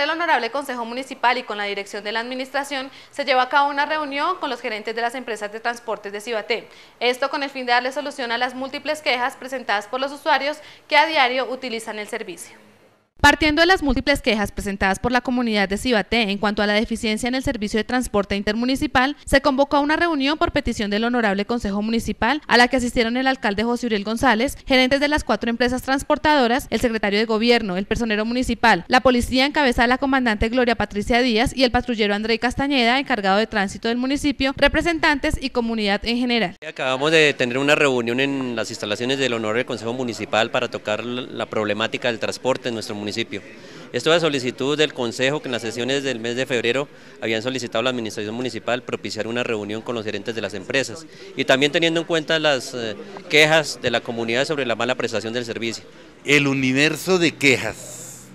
del Honorable Consejo Municipal y con la dirección de la Administración, se llevó a cabo una reunión con los gerentes de las empresas de transportes de Cibaté. Esto con el fin de darle solución a las múltiples quejas presentadas por los usuarios que a diario utilizan el servicio. Partiendo de las múltiples quejas presentadas por la comunidad de Cibaté en cuanto a la deficiencia en el servicio de transporte intermunicipal, se convocó a una reunión por petición del Honorable Consejo Municipal, a la que asistieron el alcalde José Uriel González, gerentes de las cuatro empresas transportadoras, el secretario de Gobierno, el personero municipal, la policía encabezada la comandante Gloria Patricia Díaz y el patrullero André Castañeda, encargado de tránsito del municipio, representantes y comunidad en general. Acabamos de tener una reunión en las instalaciones del Honorable Consejo Municipal para tocar la problemática del transporte en nuestro municipio esto es solicitud del Consejo que en las sesiones del mes de febrero habían solicitado a la Administración Municipal propiciar una reunión con los gerentes de las empresas y también teniendo en cuenta las eh, quejas de la comunidad sobre la mala prestación del servicio. El universo de quejas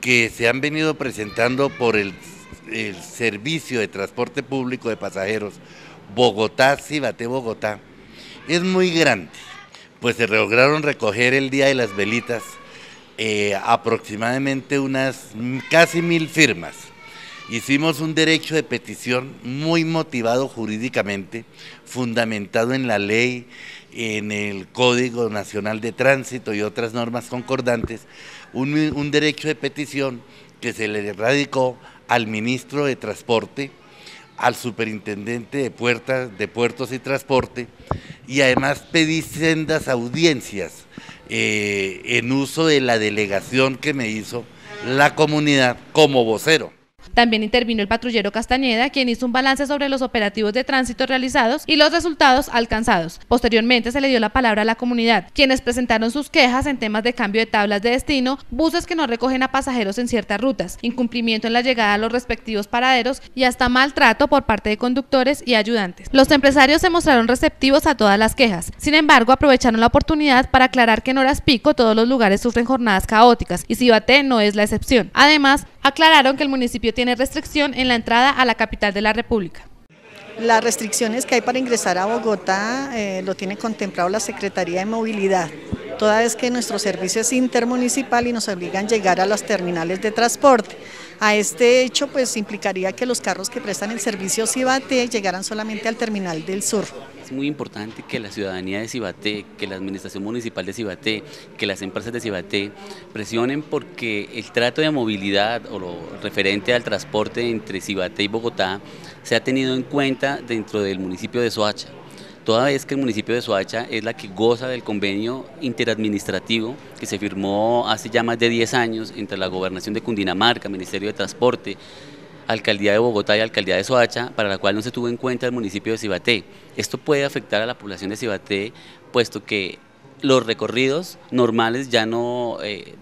que se han venido presentando por el, servicio de transporte público de pasajeros Bogotá, Cibate, Bogotá, es muy grande, pues se lograron recoger el Día de las Velitas eh, aproximadamente unas casi mil firmas. Hicimos un derecho de petición muy motivado jurídicamente, fundamentado en la ley, en el Código Nacional de Tránsito y otras normas concordantes, un, derecho de petición que se le radicó al ministro de Transporte, al superintendente de, puertas, de puertos y transporte, y además pedí sendas audiencias eh, en uso de la delegación que me hizo la comunidad como vocero. También intervino el patrullero Castañeda, quien hizo un balance sobre los operativos de tránsito realizados y los resultados alcanzados. Posteriormente se le dio la palabra a la comunidad, quienes presentaron sus quejas en temas de cambio de tablas de destino, buses que no recogen a pasajeros en ciertas rutas, incumplimiento en la llegada a los respectivos paraderos y hasta maltrato por parte de conductores y ayudantes. Los empresarios se mostraron receptivos a todas las quejas. Sin embargo, aprovecharon la oportunidad para aclarar que en horas pico todos los lugares sufren jornadas caóticas y Cibaté no es la excepción. Además, aclararon que el municipio tiene restricción en la entrada a la capital de la República. Las restricciones que hay para ingresar a Bogotá eh, lo tiene contemplado la Secretaría de Movilidad, toda vez que nuestro servicio es intermunicipal y nos obligan a llegar a las terminales de transporte. A este hecho pues implicaría que los carros que prestan el servicio Cibate llegaran solamente al terminal del sur. Es muy importante que la ciudadanía de Cibaté, que la administración municipal de Cibaté, que las empresas de Cibaté presionen porque el trato de movilidad o lo referente al transporte entre Cibaté y Bogotá se ha tenido en cuenta dentro del municipio de Soacha. Toda vez que el municipio de Soacha es la que goza del convenio interadministrativo que se firmó hace ya más de 10 años entre la Gobernación de Cundinamarca, Ministerio de Transporte, Alcaldía de Bogotá y Alcaldía de Soacha, para la cual no se tuvo en cuenta el municipio de Cibaté. Esto puede afectar a la población de Cibaté, puesto que los recorridos normales ya no eh,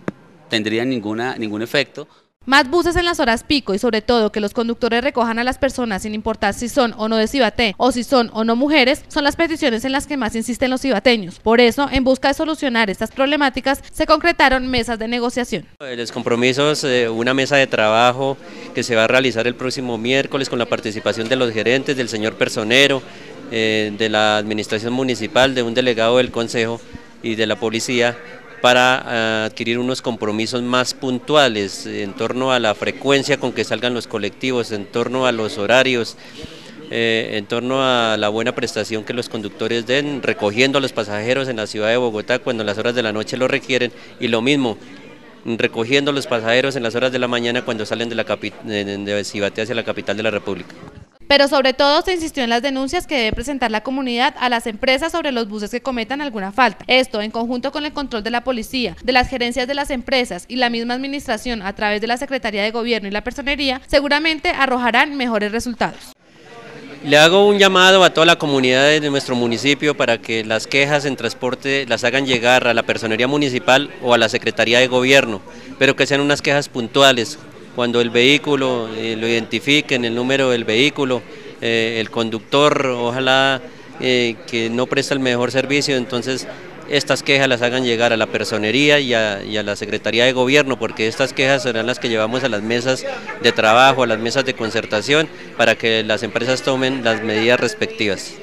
tendrían ninguna, ningún efecto. Más buses en las horas pico y sobre todo que los conductores recojan a las personas sin importar si son o no de Cibaté o si son o no mujeres son las peticiones en las que más insisten los cibateños. Por eso, en busca de solucionar estas problemáticas, se concretaron mesas de negociación. Los compromisos, eh, una mesa de trabajo que se va a realizar el próximo miércoles con la participación de los gerentes, del señor personero, eh, de la administración municipal, de un delegado del consejo y de la policía para eh, adquirir unos compromisos más puntuales en torno a la frecuencia con que salgan los colectivos, en torno a los horarios, eh, en torno a la buena prestación que los conductores den, recogiendo a los pasajeros en la ciudad de Bogotá cuando las horas de la noche lo requieren y lo mismo, recogiendo a los pasajeros en las horas de la mañana cuando salen de, la de hacia la capital de la República. Pero sobre todo se insistió en las denuncias que debe presentar la comunidad a las empresas sobre los buses que cometan alguna falta. Esto en conjunto con el control de la policía, de las gerencias de las empresas y la misma administración a través de la Secretaría de Gobierno y la Personería, seguramente arrojarán mejores resultados. Le hago un llamado a toda la comunidad de nuestro municipio para que las quejas en transporte las hagan llegar a la Personería Municipal o a la Secretaría de Gobierno, pero que sean unas quejas puntuales, cuando el vehículo eh, lo identifiquen, el número del vehículo, eh, el conductor, ojalá eh, que no presta el mejor servicio, entonces estas quejas las hagan llegar a la personería y a, y a, la Secretaría de Gobierno, porque estas quejas serán las que llevamos a las mesas de trabajo, a las mesas de concertación, para que las empresas tomen las medidas respectivas.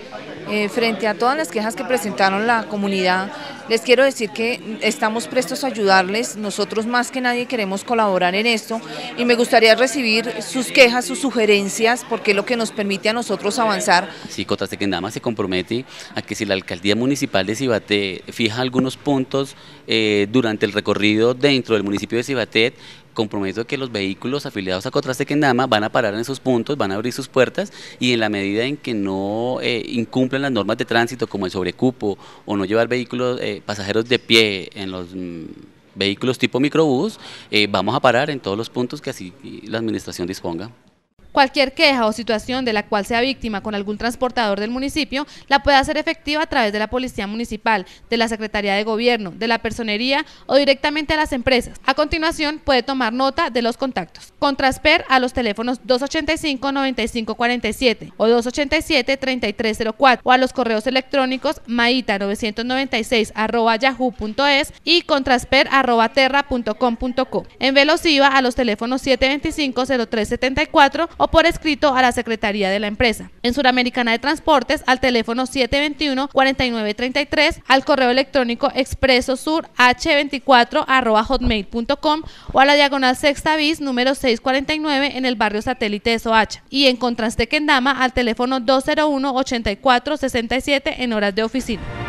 frente a todas las quejas que presentaron la comunidad, Les quiero decir que estamos prestos a ayudarles, nosotros más que nadie queremos colaborar en esto y me gustaría recibir sus quejas, sus sugerencias, porque es lo que nos permite a nosotros avanzar. Sí, Cotasequendama se compromete a que si la alcaldía municipal de Cibaté fija algunos puntos eh, durante el recorrido dentro del municipio de Cibaté, comprometo que los vehículos afiliados a Cotraste Kendama van a parar en esos puntos, van a abrir sus puertas y en la medida en que no eh, incumplan las normas de tránsito como el sobrecupo o no llevar vehículos eh, pasajeros de pie en los mm, vehículos tipo microbús, eh, vamos a parar en todos los puntos que así la administración disponga. Cualquier queja o situación de la cual sea víctima con algún transportador del municipio la puede hacer efectiva a través de la Policía Municipal, de la Secretaría de Gobierno, de la Personería o directamente a las empresas. A continuación puede tomar nota de los contactos. Contrasper a los teléfonos 285-9547 o 287-3304 o a los correos electrónicos maita996 yahoo.es y contrasper terra.com.co. En Velociva a los teléfonos 725-0374 o por escrito a la Secretaría de la empresa. En Suramericana de Transportes al teléfono 721-4933, al correo electrónico expresosur h24 hotmail.com o a la diagonal sexta bis número 649 en el barrio satélite de Soacha. Y en Contraste Kendama al teléfono 201-8467 en horas de oficina.